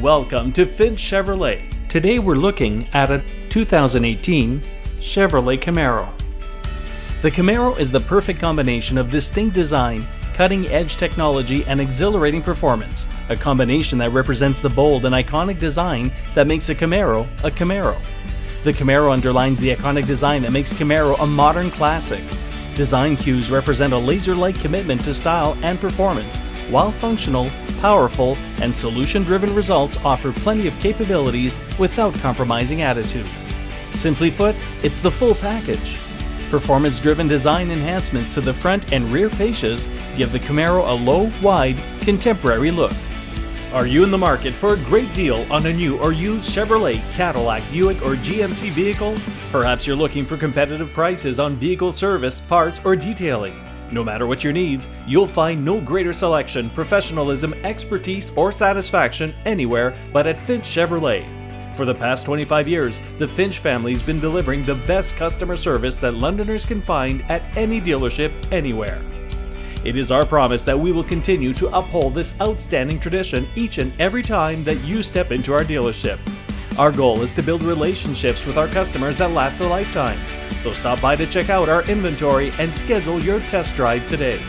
Welcome to Finch Chevrolet. Today we're looking at a 2018 Chevrolet Camaro. The Camaro is the perfect combination of distinct design, cutting edge technology, and exhilarating performance, a combination that represents the bold and iconic design that makes a Camaro a Camaro. The Camaro underlines the iconic design that makes Camaro a modern classic. Design cues represent a laser like commitment to style and performance, while functional, powerful, and solution driven results offer plenty of capabilities without compromising attitude. Simply put, it's the full package. Performance driven design enhancements to the front and rear fascias give the Camaro a low, wide, contemporary look. Are you in the market for a great deal on a new or used Chevrolet, Cadillac, Buick, or GMC vehicle? Perhaps you're looking for competitive prices on vehicle service, parts, or detailing. No matter what your needs, you'll find no greater selection, professionalism, expertise, or satisfaction anywhere but at Finch Chevrolet. For the past 25 years, the Finch family's been delivering the best customer service that Londoners can find at any dealership anywhere. It is our promise that we will continue to uphold this outstanding tradition each and every time that you step into our dealership. Our goal is to build relationships with our customers that last a lifetime. So stop by to check out our inventory and schedule your test drive today.